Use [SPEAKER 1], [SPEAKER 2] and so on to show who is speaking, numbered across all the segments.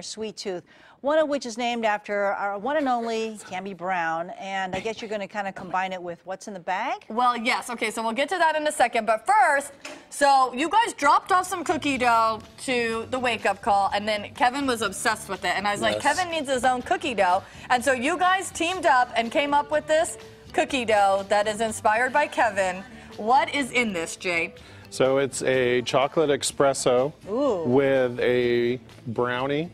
[SPEAKER 1] Sweet Tooth, one of which is named after our one and only Cambi Brown. And I guess you're going to kind of combine it with what's in the bag?
[SPEAKER 2] Well, yes. Okay, so we'll get to that in a second. But first, so you guys dropped off some cookie dough to the wake up call, and then Kevin was obsessed with it. And I was like, Kevin needs his own cookie dough. And so you guys teamed up and came up with this cookie dough that is inspired by Kevin. What is in this, Jay?
[SPEAKER 3] So it's a chocolate espresso
[SPEAKER 1] Ooh.
[SPEAKER 3] with a brownie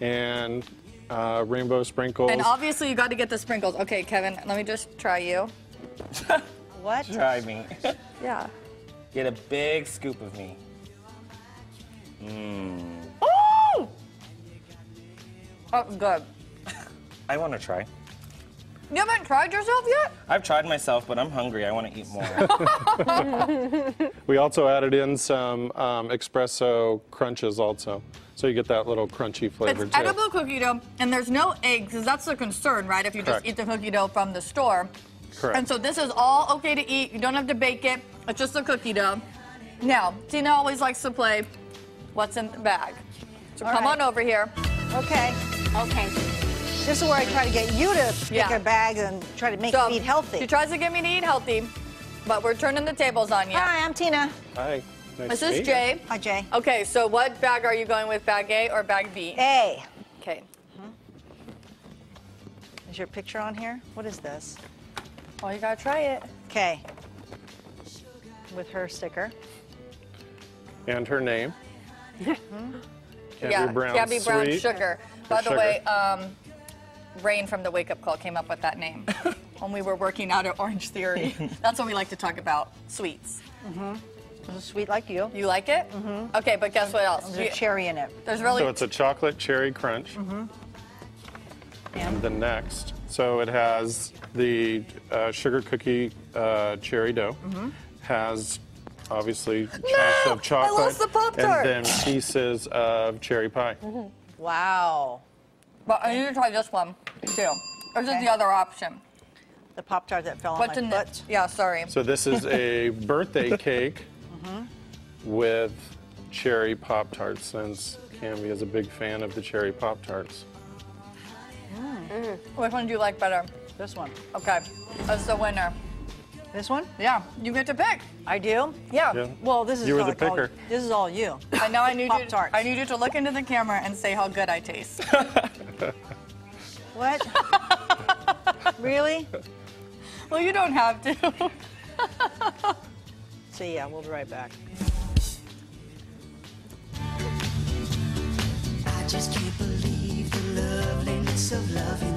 [SPEAKER 3] and uh, rainbow sprinkles.
[SPEAKER 2] And obviously, you got to get the sprinkles. Okay, Kevin, let me just try you.
[SPEAKER 1] What?
[SPEAKER 4] Try me.
[SPEAKER 2] Yeah.
[SPEAKER 4] Get a big scoop of me. Mmm.
[SPEAKER 2] Oh! Oh, good.
[SPEAKER 4] I want to try.
[SPEAKER 2] You haven't tried yourself yet?
[SPEAKER 4] I've tried myself, but I'm hungry. I want to eat more.
[SPEAKER 3] we also added in some um, espresso crunches also. So you get that little crunchy flavor
[SPEAKER 2] It's
[SPEAKER 3] too.
[SPEAKER 2] edible cookie dough, and there's no eggs, because that's the concern, right? If you
[SPEAKER 3] Correct.
[SPEAKER 2] just eat the cookie dough from the store.
[SPEAKER 3] Correct.
[SPEAKER 2] And so this is all okay to eat. You don't have to bake it. It's just a cookie dough. Now, Tina always likes to play what's in the bag. So
[SPEAKER 1] All
[SPEAKER 2] come
[SPEAKER 1] right.
[SPEAKER 2] on over here.
[SPEAKER 1] Okay.
[SPEAKER 5] Okay.
[SPEAKER 1] This is where I try to get you to pick
[SPEAKER 2] Yeah.
[SPEAKER 1] a bag and try to make
[SPEAKER 2] So
[SPEAKER 1] me eat healthy.
[SPEAKER 2] She tries to get me to eat healthy, but we're turning the tables on you.
[SPEAKER 1] Hi, I'm Tina.
[SPEAKER 3] Hi. Nice
[SPEAKER 2] This is
[SPEAKER 3] meet you.
[SPEAKER 2] Jay.
[SPEAKER 1] Hi, Jay.
[SPEAKER 2] Okay, so what bag are you going with? Bag A or bag B?
[SPEAKER 1] A.
[SPEAKER 2] Okay.
[SPEAKER 1] Is your picture on here? What is this?
[SPEAKER 2] Well, you gotta try it.
[SPEAKER 1] Okay. With her sticker.
[SPEAKER 3] And her name. Candy
[SPEAKER 2] yeah,
[SPEAKER 3] Brown
[SPEAKER 2] Gabby Brown
[SPEAKER 3] Sweet.
[SPEAKER 2] Sugar. By the
[SPEAKER 3] sugar.
[SPEAKER 2] way, um, Rain from the Wake Up Call came up with that name when we were working out at Orange Theory. That's what we like to talk about, sweets.
[SPEAKER 1] This is sweet like you.
[SPEAKER 2] You like it? Mm-hmm. Okay, but guess what else?
[SPEAKER 1] There's a cherry in it.
[SPEAKER 2] there's really
[SPEAKER 3] So it's a chocolate cherry crunch.
[SPEAKER 2] Mm-hmm.
[SPEAKER 3] And the next, so it has the uh, sugar cookie uh, cherry dough, Mhm. has obviously chunks
[SPEAKER 2] Mm-hmm. No!
[SPEAKER 3] of chocolate,
[SPEAKER 2] I lost the Pop-Tart!
[SPEAKER 3] and then pieces of cherry pie.
[SPEAKER 2] Mm-hmm.
[SPEAKER 1] Wow.
[SPEAKER 2] But I need to try this one too. This
[SPEAKER 1] Okay.
[SPEAKER 2] is the other option.
[SPEAKER 1] The Pop Tart that fell
[SPEAKER 2] What's
[SPEAKER 1] on
[SPEAKER 2] in
[SPEAKER 1] my
[SPEAKER 2] this?
[SPEAKER 1] foot.
[SPEAKER 2] Yeah, sorry.
[SPEAKER 3] So this is a birthday cake
[SPEAKER 2] Mm-hmm.
[SPEAKER 3] with cherry pop tarts, since Cambi is a big fan of the cherry pop tarts.
[SPEAKER 2] Which one do you like better?
[SPEAKER 1] This one.
[SPEAKER 2] Okay, that's the winner.
[SPEAKER 1] This one?
[SPEAKER 2] Yeah, you get to pick.
[SPEAKER 1] I do?
[SPEAKER 2] Yeah.
[SPEAKER 3] Yeah.
[SPEAKER 1] Well, this is
[SPEAKER 3] You were
[SPEAKER 1] all,
[SPEAKER 3] the
[SPEAKER 1] all- this is all you.
[SPEAKER 2] I know I need you.
[SPEAKER 1] Pop-Tarts.
[SPEAKER 2] I need you to look into the camera and say how good I taste.
[SPEAKER 1] What? really?
[SPEAKER 2] well, you don't have to.
[SPEAKER 1] So yeah, we'll be right back.
[SPEAKER 6] I just can't believe the loveliness of loving